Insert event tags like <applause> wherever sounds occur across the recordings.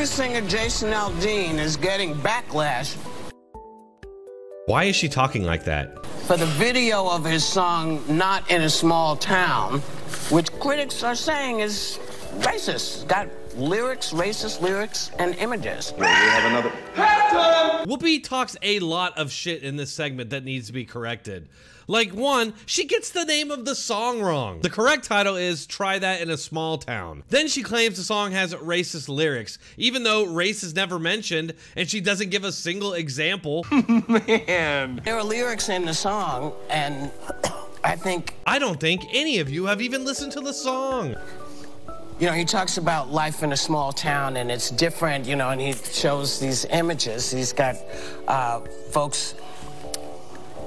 Country singer Jason Aldean is getting backlash Why is she talking like that? for the video of his song Not in a Small Town, which critics are saying is racist. Got lyrics, racist lyrics, and images. We have another. Whoopi talks a lot of shit in this segment that needs to be corrected. Like, one, she gets the name of the song wrong. The correct title is Try That in a Small Town. Then she claims the song has racist lyrics, even though race is never mentioned and she doesn't give a single example. <laughs> Man. There are lyrics in the song, and <coughs> I think, I don't think any of you have even listened to the song. You know, he talks about life in a small town and it's different, you know, and he shows these images. He's got uh, folks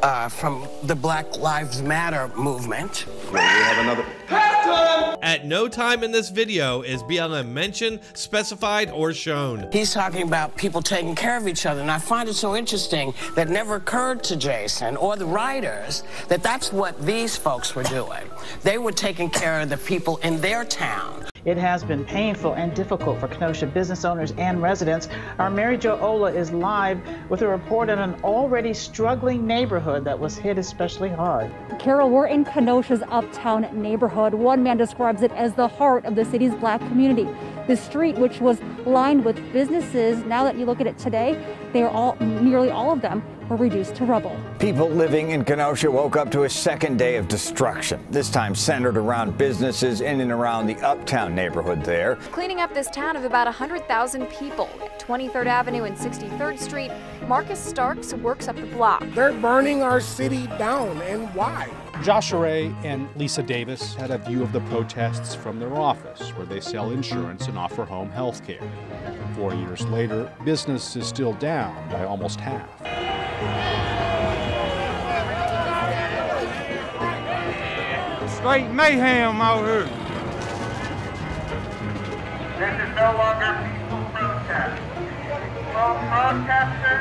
uh, from the Black Lives Matter movement. We have another. At no time in this video is BLM mentioned, specified, or shown. He's talking about people taking care of each other, and I find it so interesting that never occurred to Jason or the writers that that's what these folks were doing. They were taking care of the people in their town. It has been painful and difficult for Kenosha business owners and residents. Our Mary Jo Ola is live with a report on an already struggling neighborhood that was hit especially hard. Carol, we're in Kenosha's uptown neighborhood. One man describes it as the heart of the city's black community. The street, which was lined with businesses, now that you look at it today, they are all, nearly all of them, were reduced to rubble. People living in Kenosha woke up to a second day of destruction, this time centered around businesses in and around the uptown neighborhood there. Cleaning up this town of about 100,000 people. At 23rd Avenue and 63rd Street, Marcus Starks works up the block. They're burning our city down, and why? Josh Array and Lisa Davis had a view of the protests from their office, where they sell insurance and offer home health care. Four years later, business is still down by almost half. Straight mayhem out here. This is no longer peaceful protest.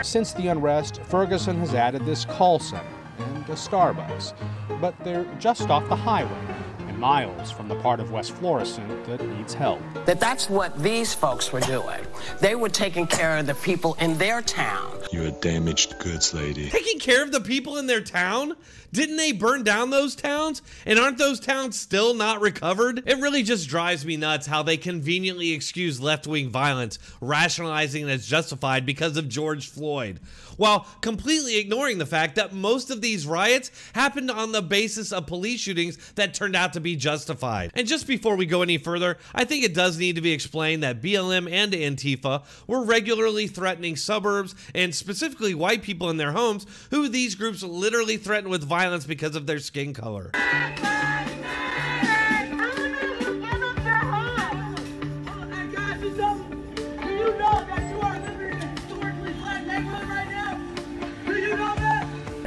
Since the unrest, Ferguson has added this call center and a Starbucks, but they're just off the highway and miles from the part of West Florissant that needs help. That that's what these folks were doing. They were taking care of the people in their town. You're a damaged goods lady. Taking care of the people in their town? Didn't they burn down those towns? And aren't those towns still not recovered? It really just drives me nuts how they conveniently excuse left wing violence, rationalizing it as justified because of George Floyd, while completely ignoring the fact that most of these riots happened on the basis of police shootings that turned out to be justified. And just before we go any further, I think it does need to be explained that BLM and Antifa were regularly threatening suburbs and specifically white people in their homes, who these groups literally threaten with violence because of their skin color.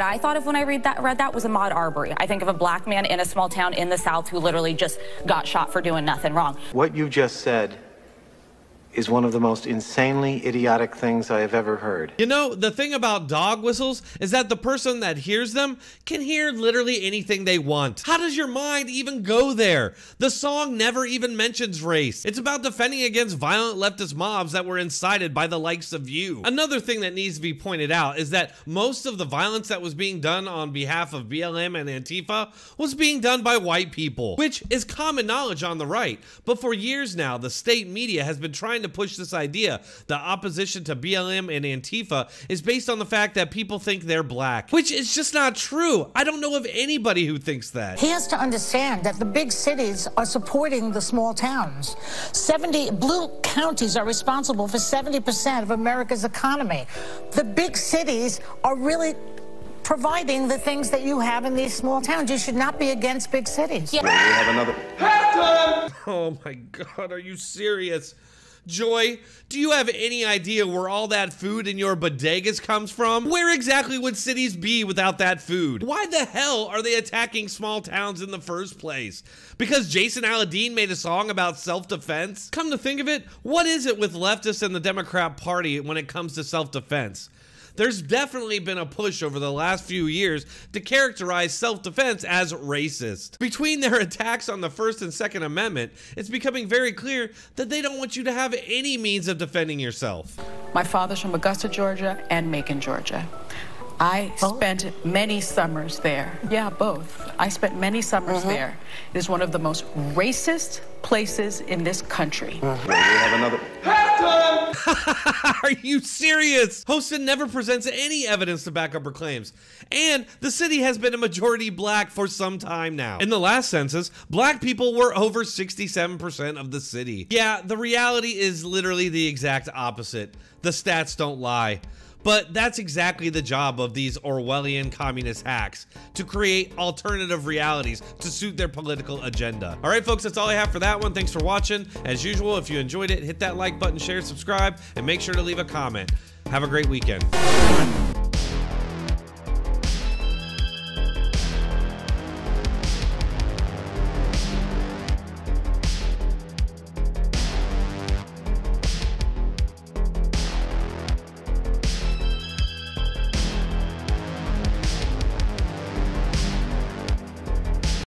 I thought of when I read that read that was Ahmaud Arbery. I think of a black man in a small town in the South who literally just got shot for doing nothing wrong. What you just said is one of the most insanely idiotic things I have ever heard. You know, the thing about dog whistles is that the person that hears them can hear literally anything they want. How does your mind even go there? The song never even mentions race. It's about defending against violent leftist mobs that were incited by the likes of you. Another thing that needs to be pointed out is that most of the violence that was being done on behalf of BLM and Antifa was being done by white people, which is common knowledge on the right. But for years now, the state media has been trying to push this idea the opposition to BLM and Antifa is based on the fact that people think they're black, which is just not true. I don't know of anybody who thinks that. He has to understand that the big cities are supporting the small towns. 70 blue counties are responsible for 70% of America's economy. The big cities are really providing the things that you have in these small towns. You should not be against big cities. We have another. Oh my god, are you serious? Joy, do you have any idea where all that food in your bodegas comes from? Where exactly would cities be without that food? Why the hell are they attacking small towns in the first place? Because Jason Aldean made a song about self-defense? Come to think of it, what is it with leftists and the Democrat Party when it comes to self-defense? There's definitely been a push over the last few years to characterize self defense as racist. Between their <laughs> attacks on the First and Second Amendment, it's becoming very clear that they don't want you to have any means of defending yourself. My father's from Augusta, Georgia, and Macon, Georgia. I spent many summers there. Yeah, both. I spent many summers Mm-hmm. there. It is one of the most racist places in this country. Mm-hmm. we have another. <laughs> Are you serious? Hostin never presents any evidence to back up her claims. And the city has been a majority black for some time now. In the last census, black people were over 67% of the city. Yeah, the reality is literally the exact opposite. The stats don't lie. But that's exactly the job of these Orwellian communist hacks to create alternative realities to suit their political agenda. All right, folks, that's all I have for that one. Thanks for watching. As usual, if you enjoyed it, hit that like button, share, subscribe, and make sure to leave a comment. Have a great weekend.